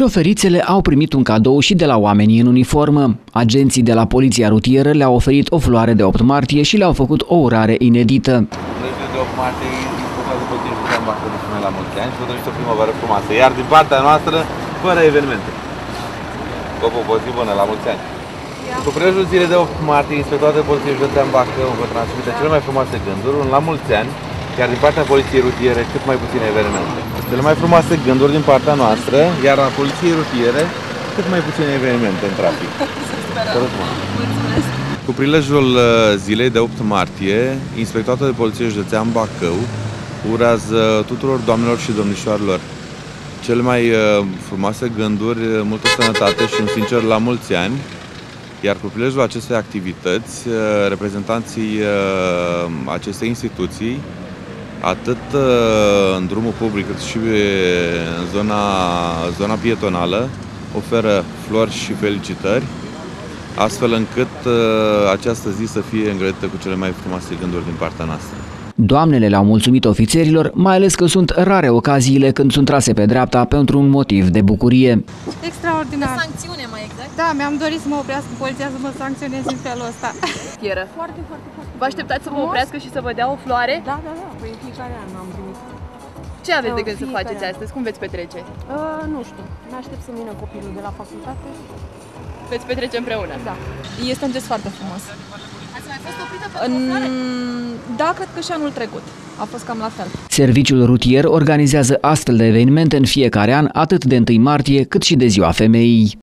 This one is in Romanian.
Șoferițele au primit un cadou și de la oamenii în uniformă. Agenții de la Poliția Rutieră le-au oferit o floare de 8 martie și le-au făcut o urare inedită. Legile de 8 martie discutat după timp și am bacul mulțumesc la mulți ani și vă doresc o primăvară frumoasă. Iar din partea noastră, fără evenimente. Vă o zi bună, la mulți ani. Cu prilejul zilei de 8 martie, Inspectoratul Poliției Județean Bacău vă transmite cele mai frumoase gânduri, un la mulți ani, iar din partea Poliției Rutiere cât mai puține evenimente. Cele mai frumoase gânduri din partea noastră, iar la Poliției Rutiere cât mai puține evenimente în trafic. Sărut mă. Cu prilejul uh, zilei de 8 martie, Inspectoratul de Poliție Județean Bacău urează tuturor doamnelor și domnișoarelor cele mai uh, frumoase gânduri, uh, multă sănătate și un sincer la mulți ani, iar cu prilejul acestei activități, reprezentanții acestei instituții atât uh, în drumul public cât și în zona, zona pietonală oferă flori și felicitări, astfel încât uh, această zi să fie îngrădită cu cele mai frumoase gânduri din partea noastră. Doamnele le-au mulțumit ofițerilor, mai ales că sunt rare ocaziile când sunt trase pe dreapta pentru un motiv de bucurie. Extraordinar. De sancțiune mai exact? Da, mi-am dorit să mă oprească poliția să mă sancționeze în felul ăsta. Fieră. Foarte, foarte, foarte. Vă așteptați să vă oprească și să vă dea o floare? Da, da, da. Păi în fiecare an am primit. Ce aveți de gând să Fiecare faceți an. astăzi? Cum veți petrece? Uh, nu știu. Ne aștept să vină copilul de la facultate. Veți petrece împreună? Da. Este un gest foarte frumos. Ați mai fost oprită pe În... o floare? Da, cred că și anul trecut. A fost cam la fel. Serviciul rutier organizează astfel de evenimente în fiecare an, atât de 1 martie cât și de ziua femeii.